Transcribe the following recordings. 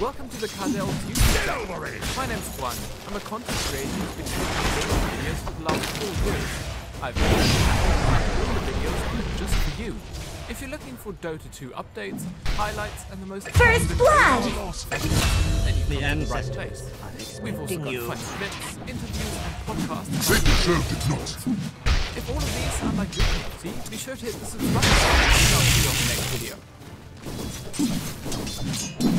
Welcome to the Cardell YouTube channel. My name's Juan. I'm a content creator who's been making videos for the last four years. I've been all the videos just for you. If you're looking for Dota 2 updates, highlights, and the most First blood! then you've The come the right place. We've also expecting got you. funny clips, interviews, and podcasts. They deserved it not. If all of these sound like your cup be sure to hit the subscribe button and I'll see you on the next video. どうしたの?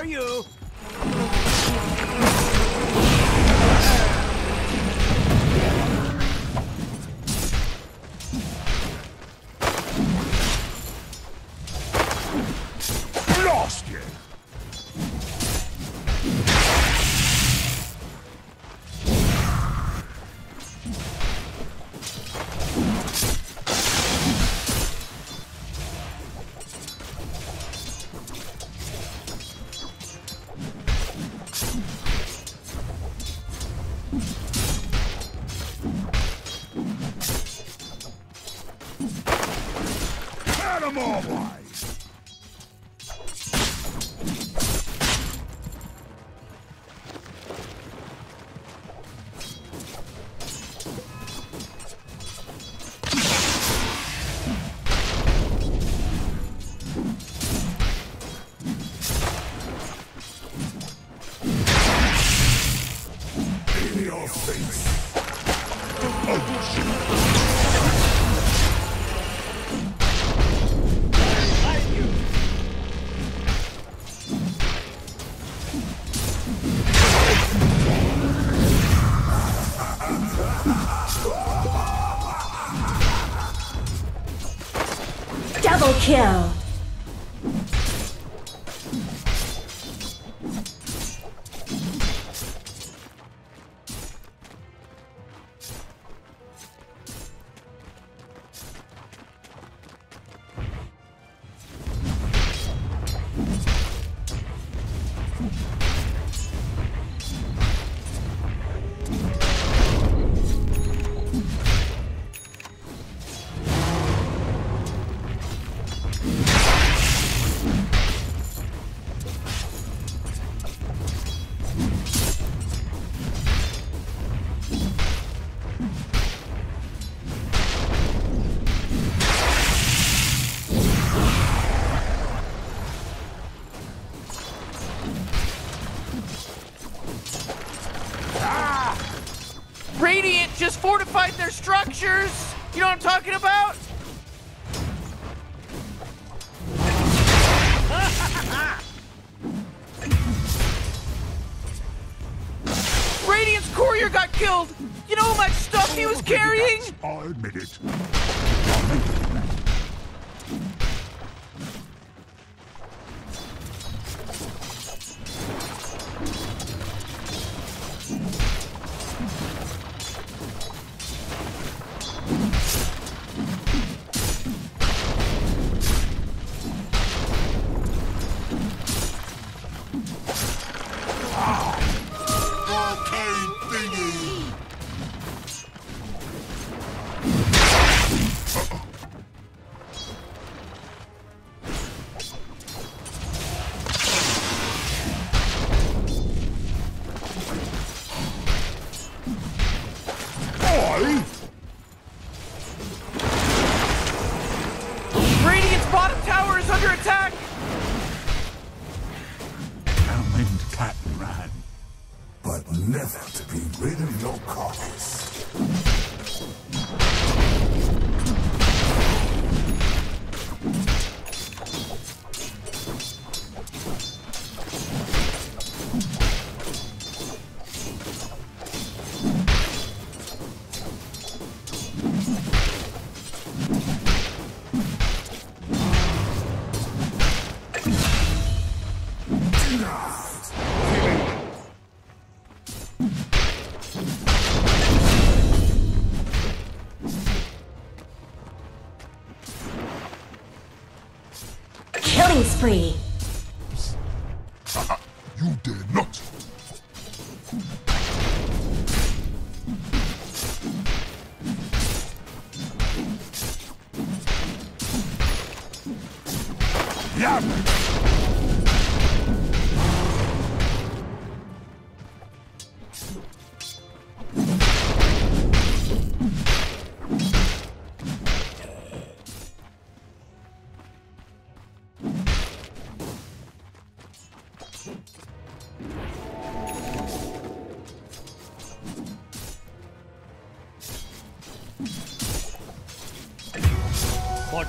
For you! Fortified their structures. You know what I'm talking about? Spree.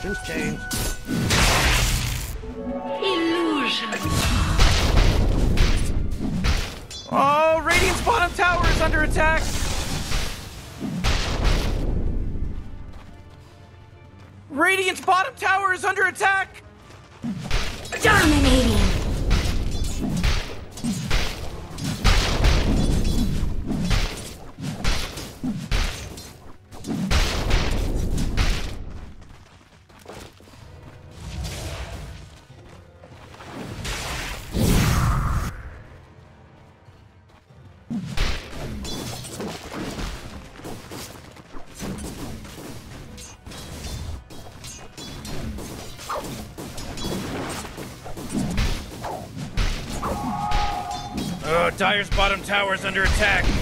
Fortune's changed. Oh, Radiant's bottom tower is under attack. Radiant's bottom tower is under attack. Dire's bottom tower is under attack.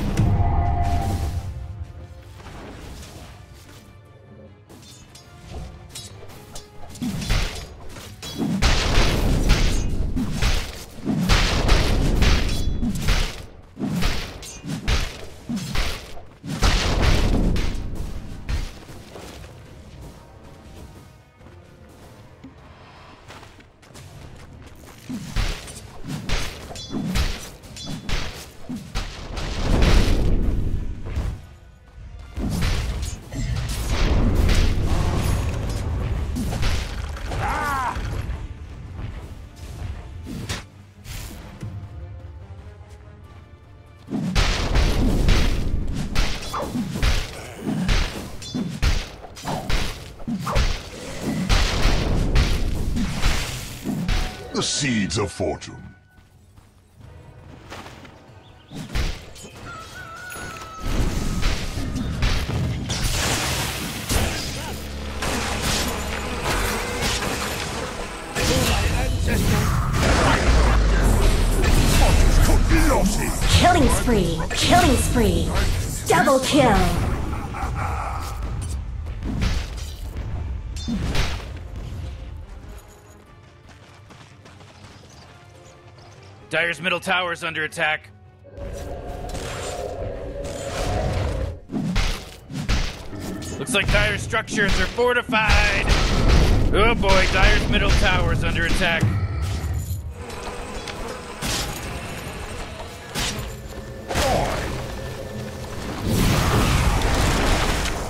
Seeds of fortune. Killing spree. Killing spree. Double kill. Dire's middle tower is under attack. Looks like Dire's structures are fortified. Oh boy, Dire's middle tower is under attack.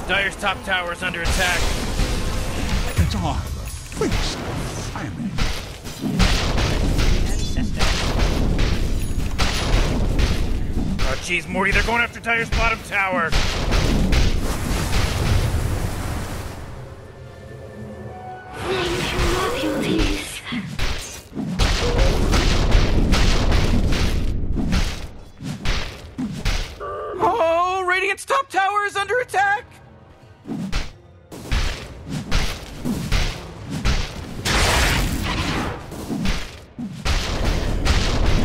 Dire's top tower is under attack. It's all the feast of jeez, Morty, they're going after Dire's bottom tower. Love you, please. Oh, Radiant's top tower is under attack!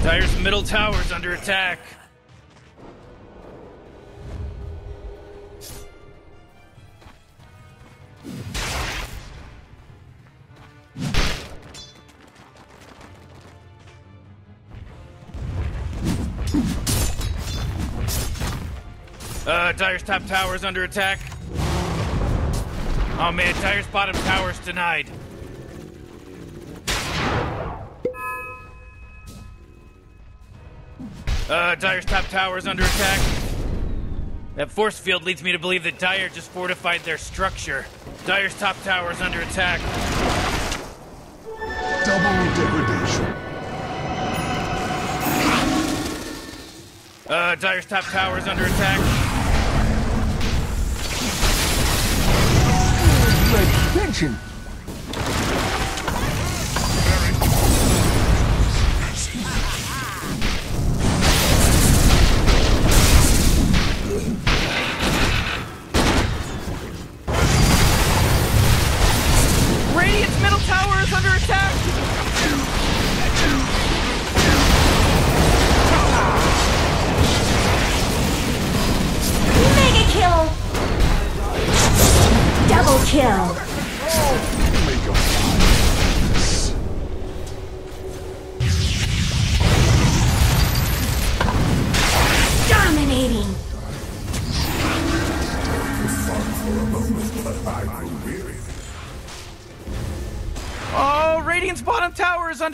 Dire's middle tower is under attack. Uh, Dire's top tower is under attack. Oh man, Dire's bottom tower is denied. Uh, Dire's top tower is under attack. That force field leads me to believe that Dire just fortified their structure. Dire's top tower is under attack. Double degradation. Uh, Dire's top tower is under attack. 甚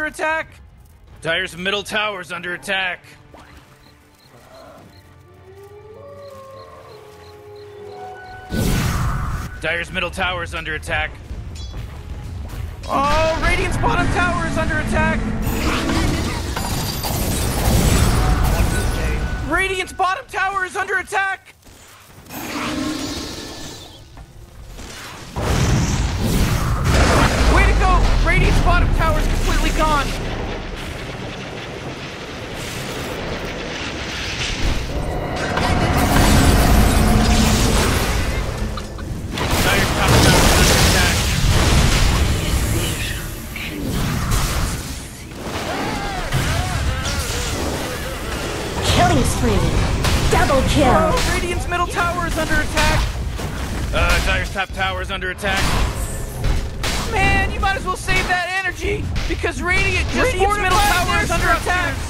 Under attack! Dire's middle tower is under attack. Dire's middle tower is under attack. Oh, Radiant's bottom tower is under attack! Radiant's bottom tower is under attack! Radiant's bottom tower is completely gone! Killing spree! Double kill! Oh, Radiant's middle tower is under attack! Uh, Dire's top tower is under attack because Radiant just Radiant's middle towers under attack.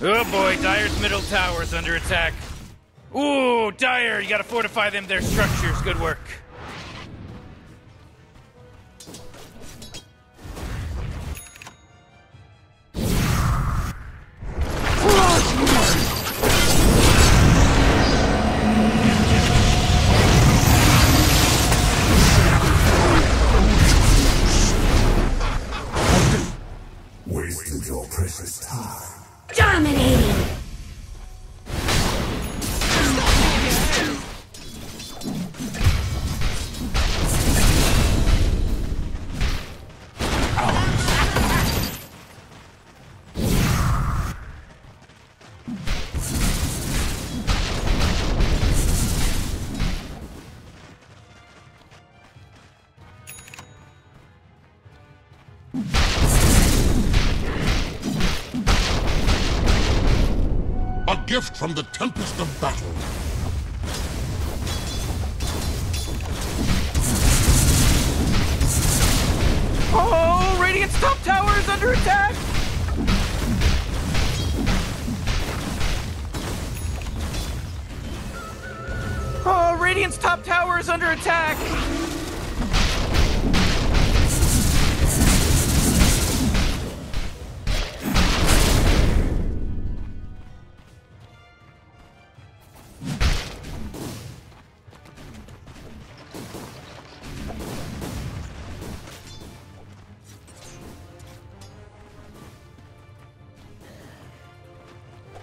Oh boy, Dire's middle tower's under attack. Ooh, Dire, you gotta fortify them, their structures. Good work.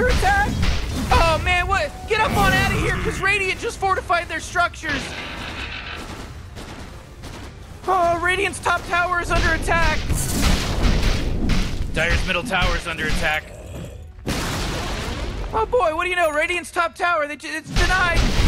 Under attack. Oh man, what? Get up on out of here, cause Radiant just fortified their structures. Oh, Radiant's top tower is under attack. Dire's middle tower is under attack. Oh boy, what do you know? Radiant's top tower, they, it's denied.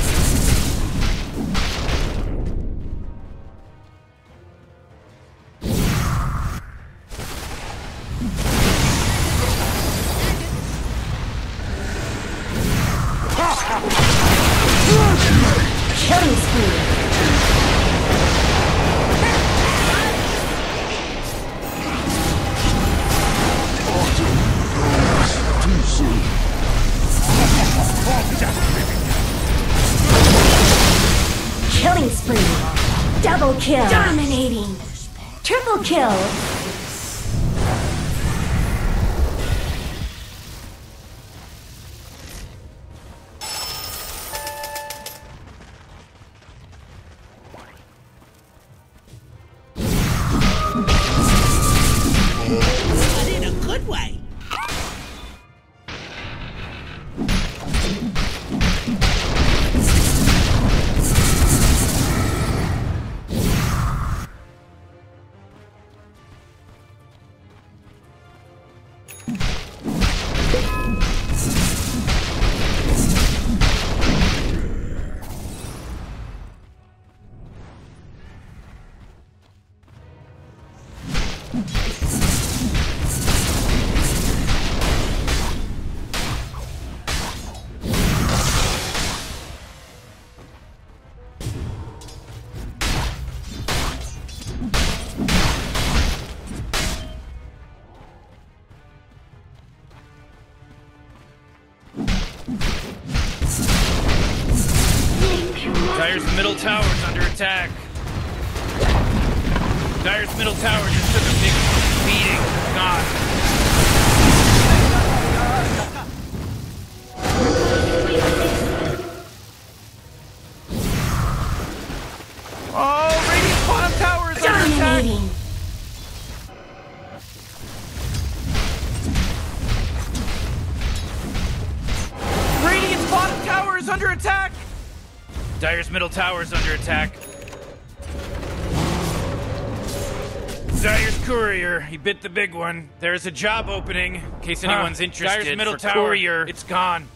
Bit the big one. There's a job opening, in case anyone's interested. Dire's middle tower. courier. It's gone.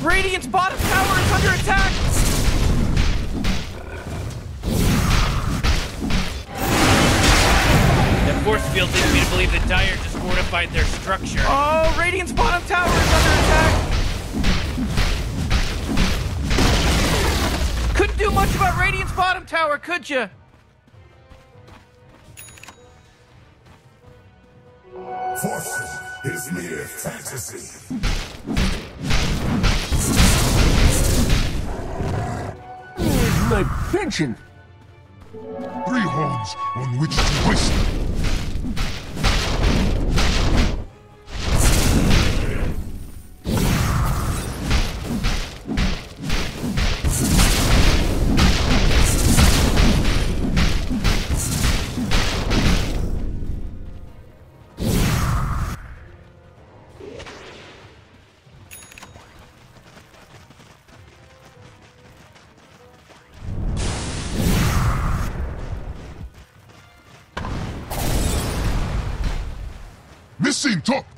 Radiant's bottom tower is under attack. That force field leads me to believe that Dire just fortified their structure. Oh, Radiant's bottom tower is under attack. Couldn't do much about Radiant's bottom tower, could you? Fortune is mere fantasy. My pension. Three horns on which to whistle. Talk.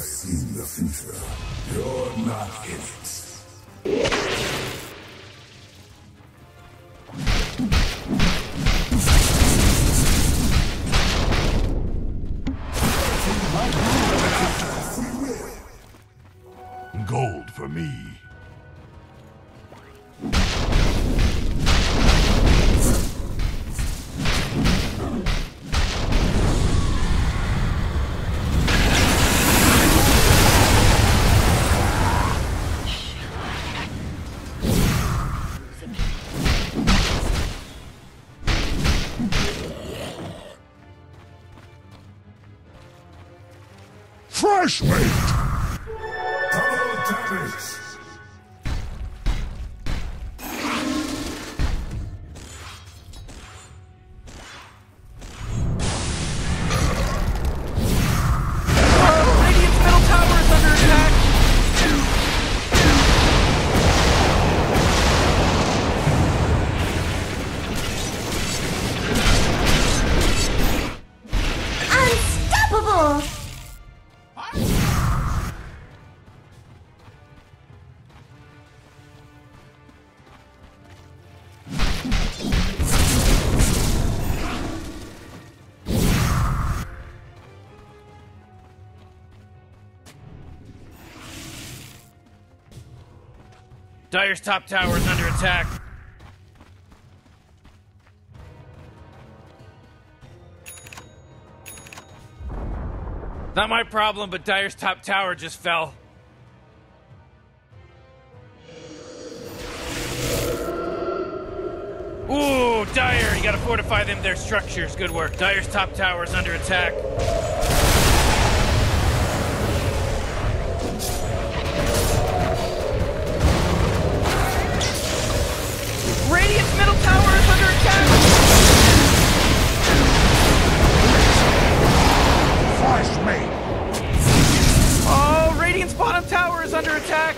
Seen the future. You're not in Dire's top tower is under attack. Not my problem, but Dire's top tower just fell. Ooh, Dire, you gotta fortify them, their structures. Good work. Dire's top tower is under attack. Fresh meat! Oh, Radiant's bottom tower is under attack!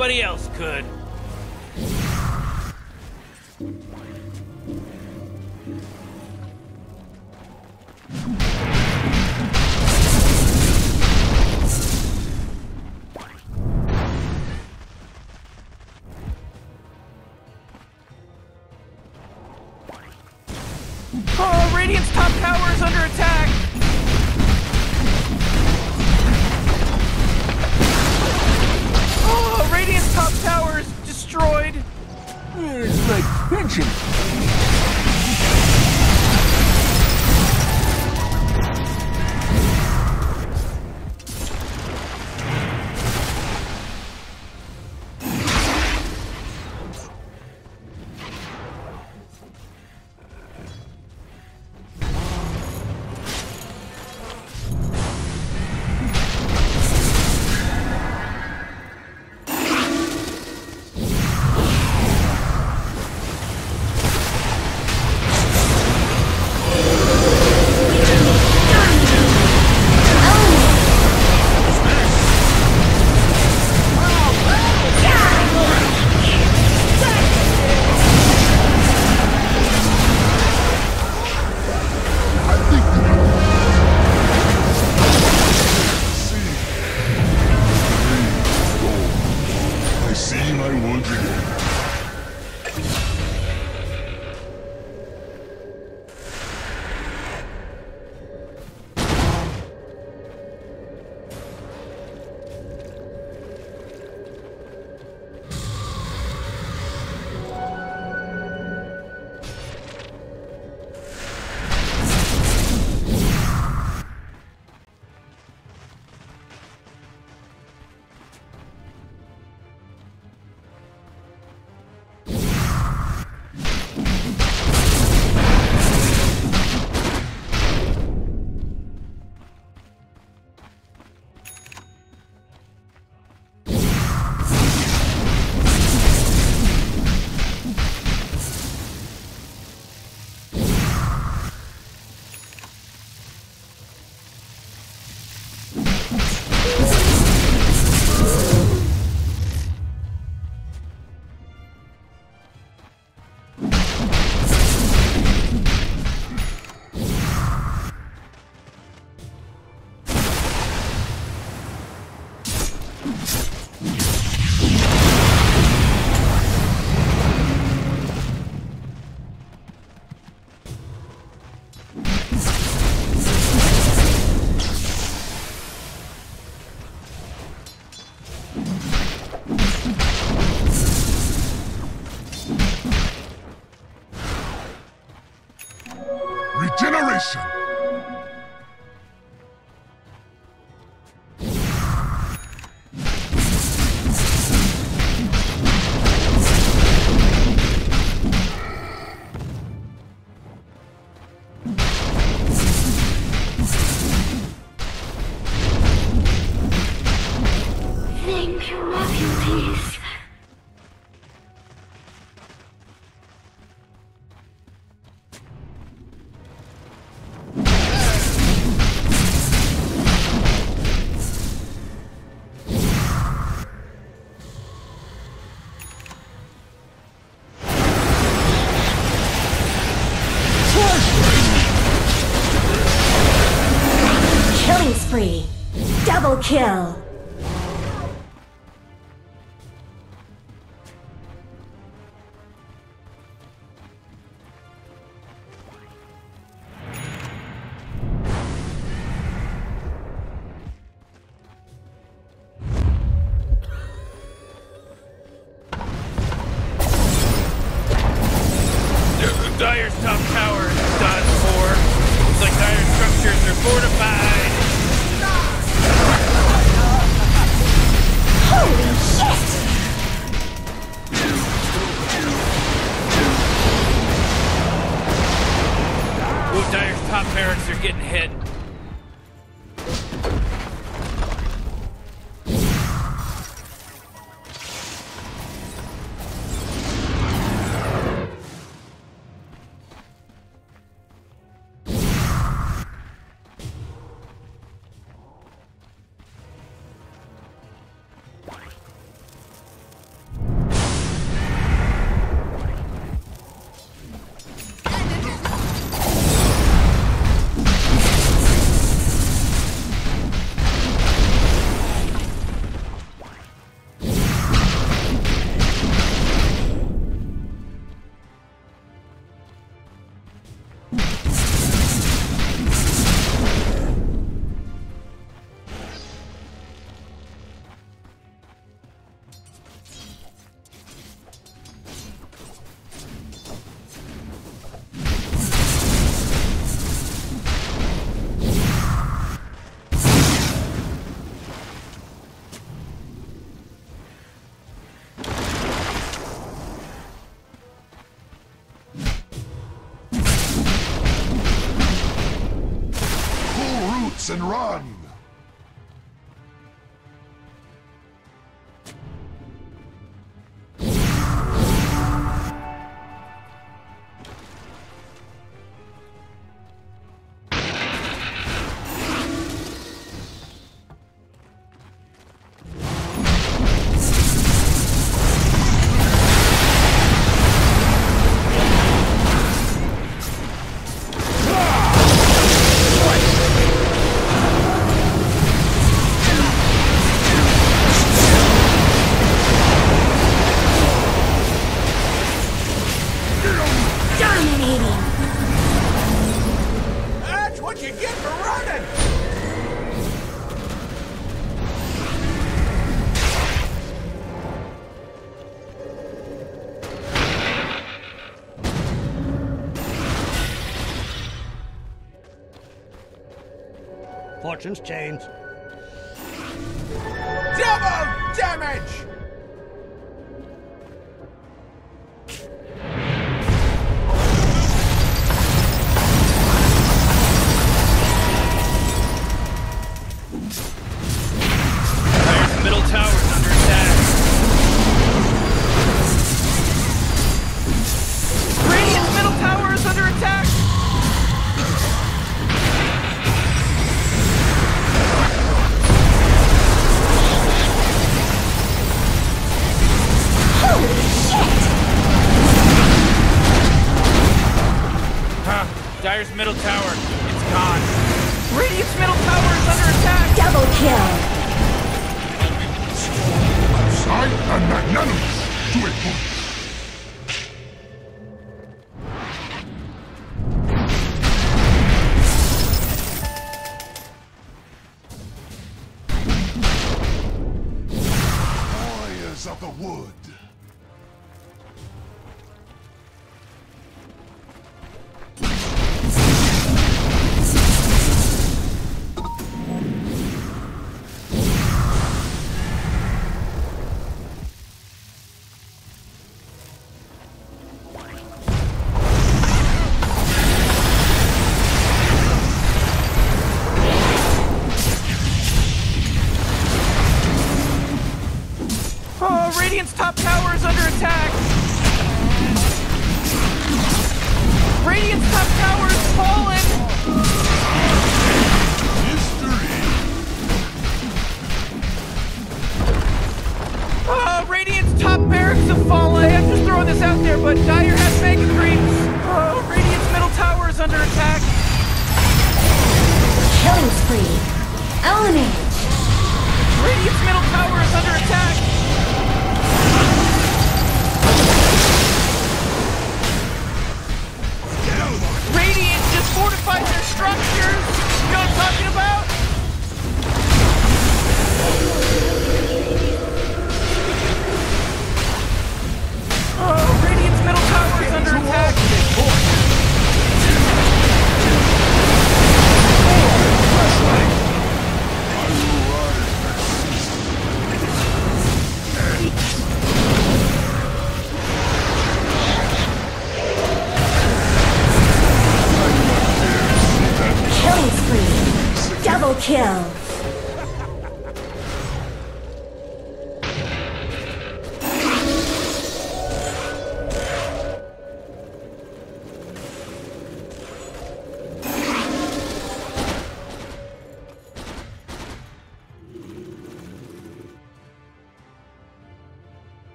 Everybody else kill. And run! Fortune's changed. Double damage!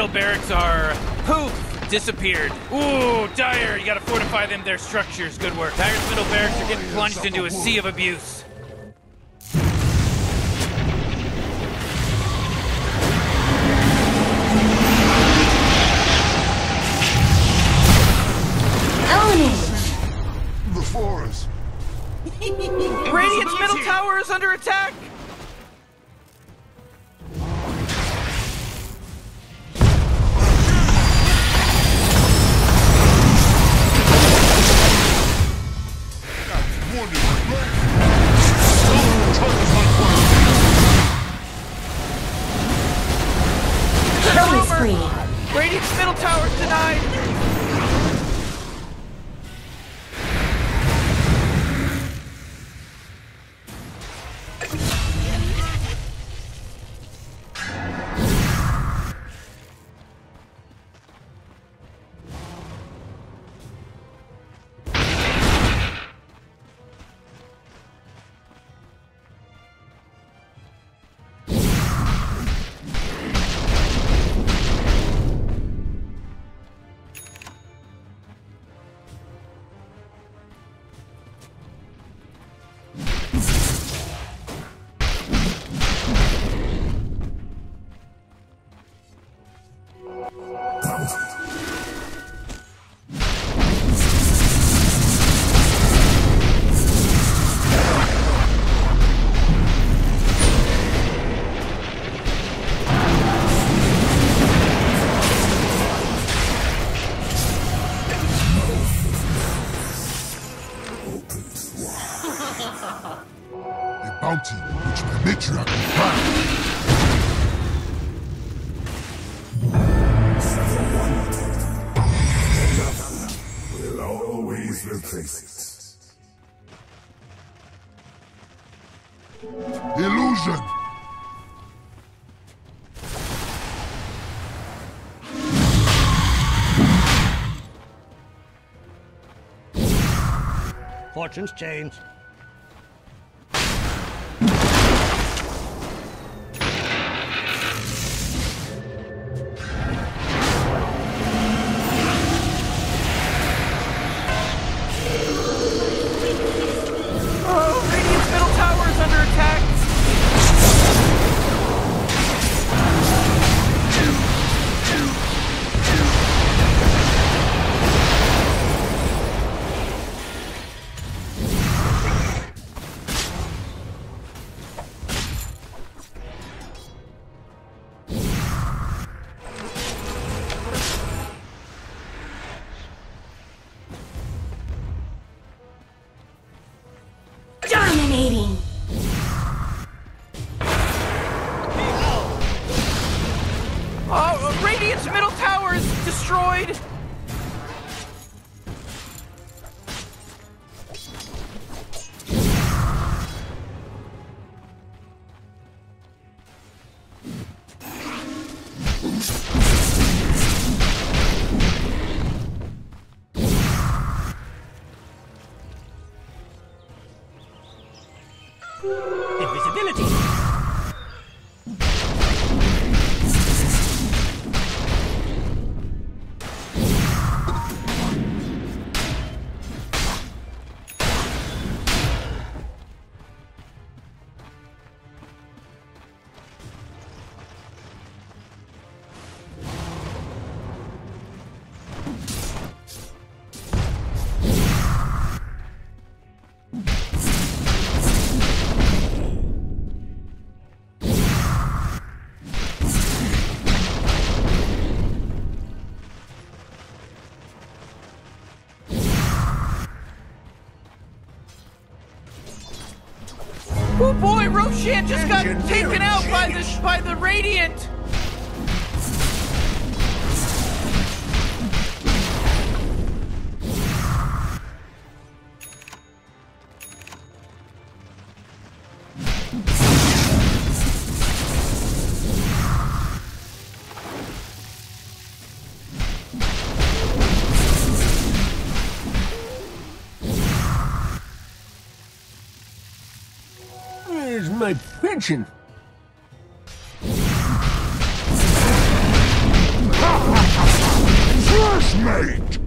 middle barracks are poof disappeared. Ooh, Dire, you gotta fortify them their structures. Good work. Dire's middle barracks are getting oh, plunged into a sea of abuse. fortunes change. shit just got taken out by the by the radiant mentioned. Mate!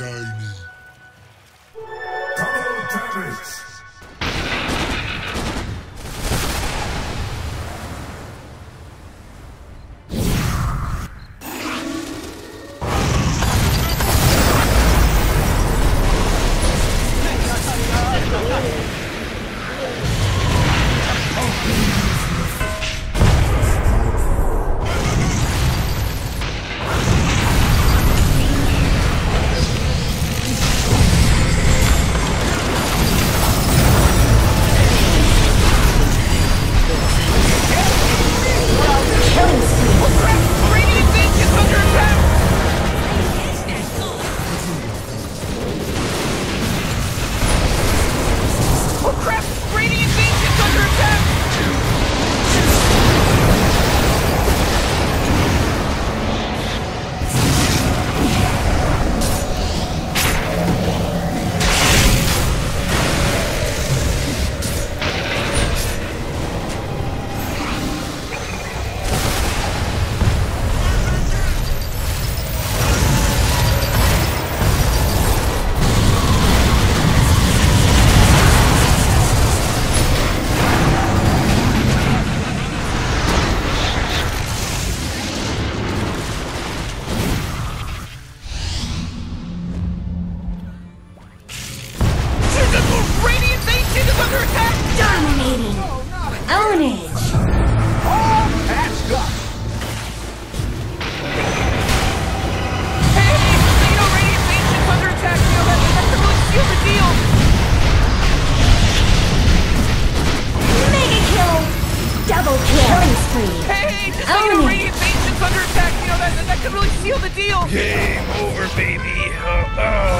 Shiny. Double damage! Deal! Game over, baby. Oh, oh,